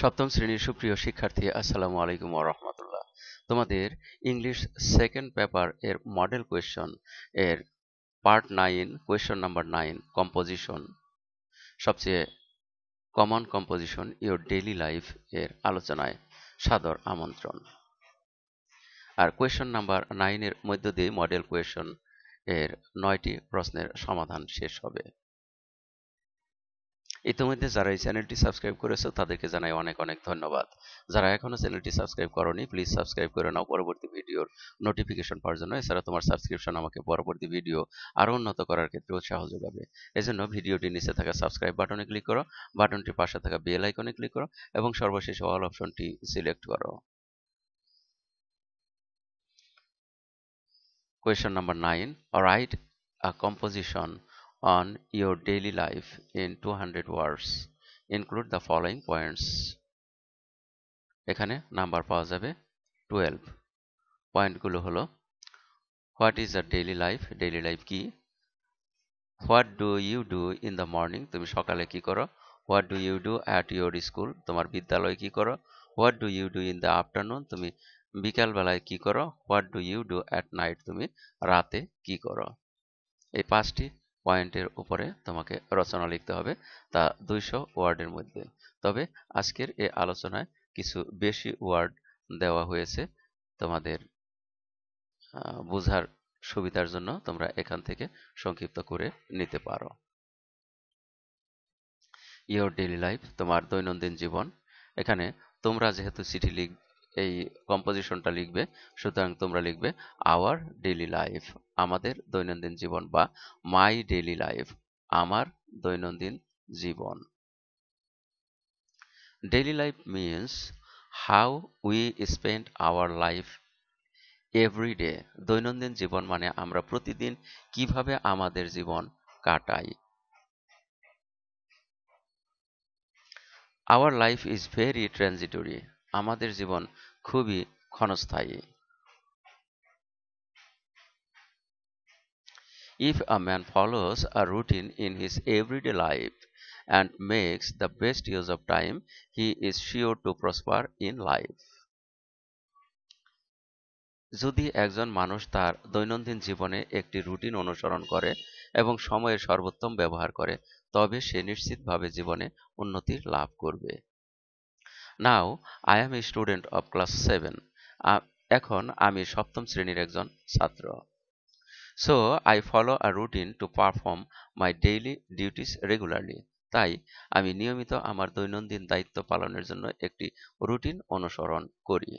সপ্তম শ্রেণির সুপ্রিয় শিক্ষার্থী, আসসালামু আলাইকুম রহমতুল্লাহ। তোমাদের ইংলিশ সেকেন্ড পেপার এর মডেল কোয়েশ্চন এর part nine question number nine composition সবচেয়ে common composition your daily life এর আলোচনায় সাদর আমন্ত্রণ। আর কোয়েশ্চন নাম্বার নাইনের মধ্য দিয়ে মডেল কোয়েশ্চন এর নয়টি প্রশ্নের সমাধান শেষ হবে। ইতিমধ্যে যারা এই চ্যানেলটি সাবস্ক্রাইব করেছ, তাদেরকে জানাই অনেক অনেক ধন্যবাদ। যারা এখনও চ্যানেলটি সাবস্ক্রাইব করনি প্লিজ সাবস্ক্রাইব করে নাও। পরবর্তী ভিডিওর নোটিফিকেশন পাওয়ার জন্য এছাড়া তোমার সাবস্ক্রিপশন আমাকে পরবর্তী ভিডিও আরও উন্নত করার ক্ষেত্রে উৎসাহ যোগাবে। এজন্য ভিডিওটির নিচে থাকা সাবস্ক্রাইব বাটনে ক্লিক করো বাটনটির পাশে থাকা বেল আইকনে ক্লিক করো এবং সর্বশেষ অল অপশনটি সিলেক্ট করো। Question number 9. Write a composition on your daily life in 200 words. Include the following points. এখানে নাম্বার পাওয়া যাবে 12 পয়েন্টগুলো হলো what is a daily life daily life কি? What do you do in the morning তুমি সকালে কি করো? What do you do at your school তোমার বিদ্যালয়ে কি করো? What do you do in the afternoon তুমি বিকালবেলায় কি করো? What do you do at night তুমি রাতে কি করো? এই পাঁচটি পয়েন্টের উপরে তোমাকে রচনা লিখতে হবে, তা দুইশো ওয়ার্ডের মধ্যে। তবে আজকের এই আলোচনায় কিছু বেশি ওয়ার্ড দেওয়া হয়েছে তোমাদের বোঝার সুবিধার জন্য তোমরা এখান থেকে সংক্ষিপ্ত করে নিতে পারো। ইয়োর ডেইলি লাইফ তোমার দৈনন্দিন জীবন। এখানে তোমরা যেহেতু চিঠি লিখ এই কম্পোজিশনটা লিখবে। সুতরাং তোমরা লিখবে আওয়ার ডেইলি লাইফ আমাদের দৈনন্দিন জীবন বা মাই ডেইলি লাইফ আমার দৈনন্দিন জীবন daily life means how we spend our life every day দৈনন্দিন জীবন মানে আমরা প্রতিদিন কীভাবে আমাদের জীবন কাটাই। Our life is very transitory আমাদের জীবন খুবই ক্ষণস্থায়ী If a man follows a routine in his everyday life and makes the best use of time, he is sure to prosper in life. যদি একজন মানুষ তার দৈনন্দিন জীবনে একটি রুটিন অনুসরণ করে এবং সময়ের সর্বোত্তম ব্যবহার করে তবে সে নিশ্চিতভাবে জীবনে উন্নতি লাভ করবে now I am a student of class seven এখন আমি সপ্তম শ্রেণির একজন ছাত্র। So I follow a routine to perform my daily duties regularly তাই আমি নিয়মিত আমার দৈনন্দিন দায়িত্ব পালনের জন্য একটি রুটিন অনুসরণ করি।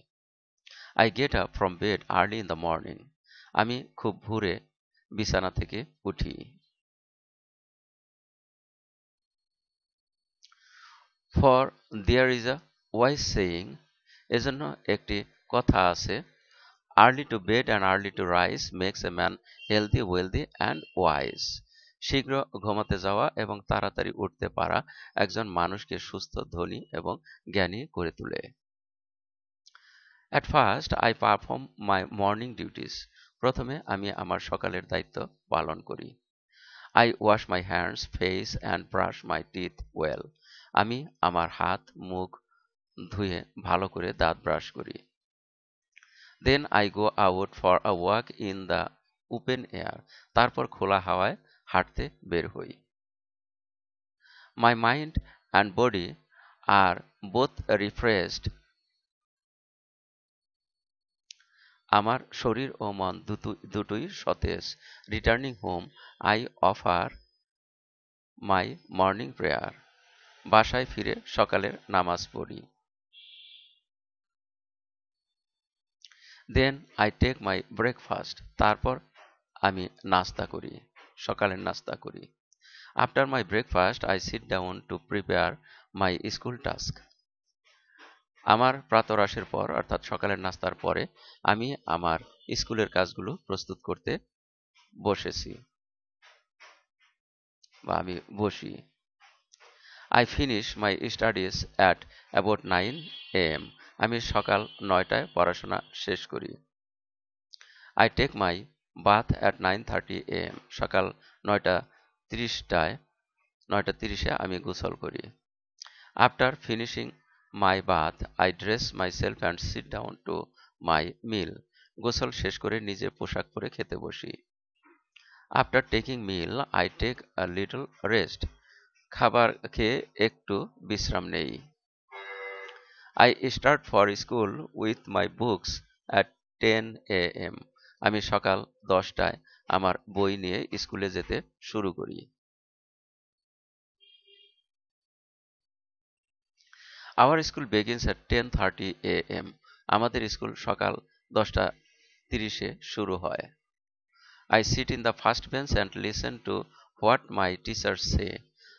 I get up from bed early in the morning আমি খুব ভোরে বিছানা থেকে উঠি। For there is a wise saying এজন্য একটি কথা আছে early to bed and early to rise makes a man healthy wealthy and wise শীঘ্র ঘুমাতে যাওয়া এবং তাড়াতাড়ি উঠতে পারা একজন মানুষকে সুস্থ, ধনী এবং জ্ঞানী করে তোলে। At first I perform my morning duties প্রথমে আমি আমার সকালের দায়িত্ব পালন করি। I wash my hands face and brush my teeth well আমি আমার হাত, মুখ ধুয়ে ভালো করে দাঁত ব্রাশ করি। Then I go out for a walk in the open air তারপর খোলা হাওয়ায় হাঁটতে বের হই। My mind and body are both refreshed আমার শরীর ও মন দুটোই সতেজ। Returning home I offer my morning prayer বাসায় ফিরে সকালের নামাজ পড়ি। Then I take my breakfast তারপর আমি নাস্তা করি, সকালের নাস্তা করি। After my breakfast I sit down to prepare my school task আমার প্রাতরাশের পর, অর্থাৎ সকালের নাস্তার পরে, আমি আমার স্কুলের কাজগুলো প্রস্তুত করতে বসেছি। বা আমি বসি। I finish my studies at about nine a m আমি সকাল নয়টায় পড়াশোনা শেষ করি। I take my bath at nine thirty am সকাল নয়টা তিরিশটায়, নয়টা তিরিশে আমি গোসল করি। After finishing my bath I dress my self and sit down to my meal গোসল শেষ করে নিজে পোশাক পরে খেতে বসি। After taking meal I take a little rest খাবার খেয়ে একটু বিশ্রাম নেই। I start for school with my books at ten a m আমি সকাল দশটায় আমার বই নিয়ে স্কুলে যেতে শুরু করি। Our school begins at ten thirty a m আমাদের স্কুল সকাল দশটা তিরিশে শুরু হয়। I sit in the first bench and listen to what my teacher say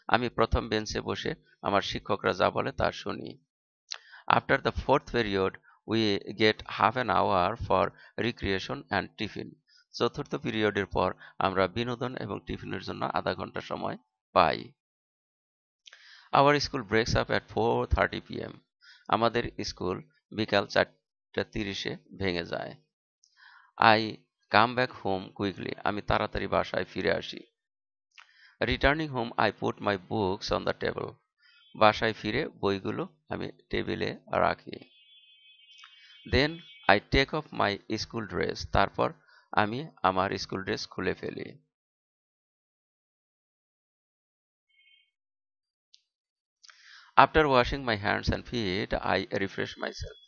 আমি প্রথম বেঞ্চে বসে আমার শিক্ষকরা যা বলে তা শুনি। After the fourth period we get half an hour for recreation and tiffin চতুর্থ পিরিয়ডের পর আমরা বিনোদন এবং টিফিনের জন্য আধা ঘণ্টা সময় পাই। Our school breaks up at four thirty pm আমাদের স্কুল বিকাল চারটা তিরিশে ভেঙে যায়। I come back home quickly আমি তাড়াতাড়ি বাসায় ফিরে আসি। Returning home I put my books on the table বাসায় ফিরে বইগুলো আমি টেবিলে রাখি। Then I take off my school dress তারপর আমি আমার স্কুল ড্রেস খুলে ফেলি। After washing my hands and feet I refresh my self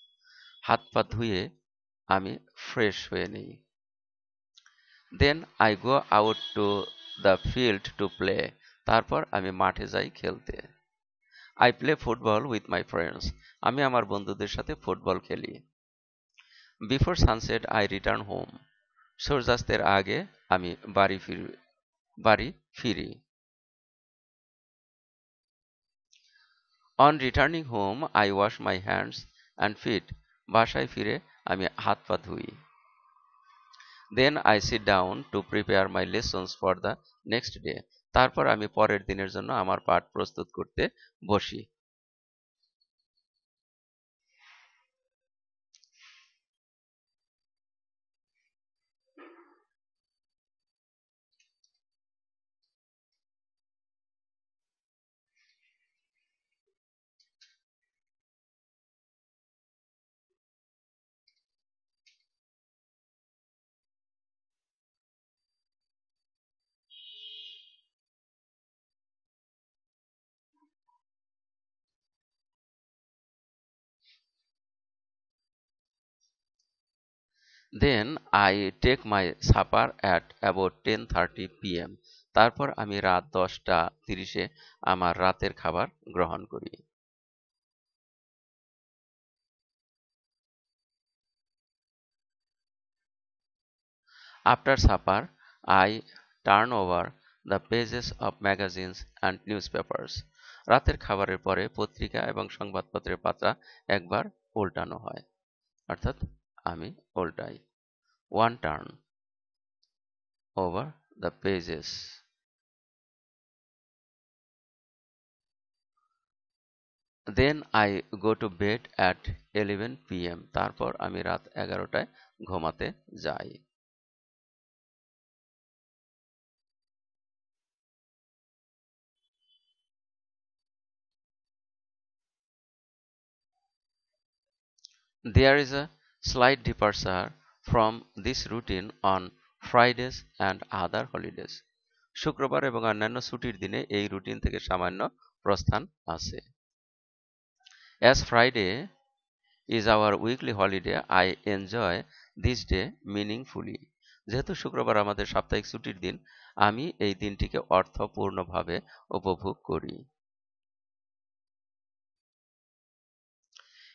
হাত পা ধুয়ে আমি ফ্রেশ হয়ে নিই। Then I go out to the field to play তারপর আমি মাঠে যাই খেলতে। I play football with my friends আমি আমার বন্ধুদের সাথে ফুটবল খেলি। Before sunset I return home সূর্যাস্তের আগে আমি বাড়ি ফিরি বাড়ি ফিরি। On returning home I wash my hands and feet বাসায় ফিরে আমি হাত পা ধুই। Then I sit down to prepare my lessons for the next day তারপর আমি পরের দিনের জন্য আমার পাঠ প্রস্তুত করতে বসি। Then I take my supper at about ten thirty pm তারপর আমি রাত দশটা তিরিশে আমার রাতের খাবার গ্রহণ করি। After supper I turn over the pages of magazines and news papers রাতের খাবারের পরে পত্রিকা এবং সংবাদপত্রের পাতা একবার উল্টানো হয়। অর্থাৎ আমি উল্টাই one turn over the pages. Then I go to bed at eleven pm তারপর আমি রাত এগারোটায় ঘুমাতে যাই। There is a slight departure from this routine on Fridays and other holidays. শুক্রবার এবং অন্যান্য ছুটির দিনে এই রুটিন থেকে সামান্য প্রস্থান আছে As Friday is our weekly holiday, I enjoy this day meaningfully. যেহেতু শুক্রবার আমাদের সাপ্তাহিক ছুটির দিন আমি এই দিনটিকে অর্থপূর্ণভাবে উপভোগ করি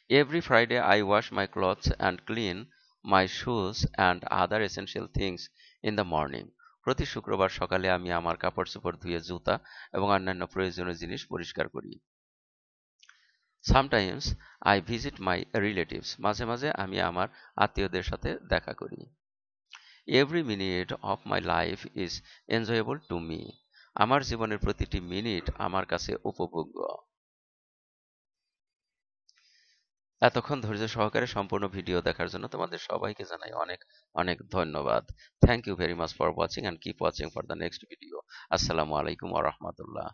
Every Friday, I wash my clothes and clean my shoes and other essential things in the morning. প্রতি শুক্রবার সকালে আমি আমার কাপড় চোপড় ধুয়ে জুতা এবং অন্যান্য প্রয়োজনীয় জিনিস পরিষ্কার করি। Sometimes I visit my relatives মাঝে মাঝে আমি আমার আত্মীয়দের সাথে দেখা করি। Every minute of my life is enjoyable to me আমার জীবনের প্রতিটি মিনিট আমার কাছে উপভোগ্য। এতক্ষণ ধৈর্য সহকারে সম্পূর্ণ ভিডিও দেখার জন্য তোমাদের সবাইকে জানাই অনেক অনেক ধন্যবাদ। Thank you very much for watching and keep watching for the next video আসসালামু আলাইকুম আ রহমতুল্লাহ।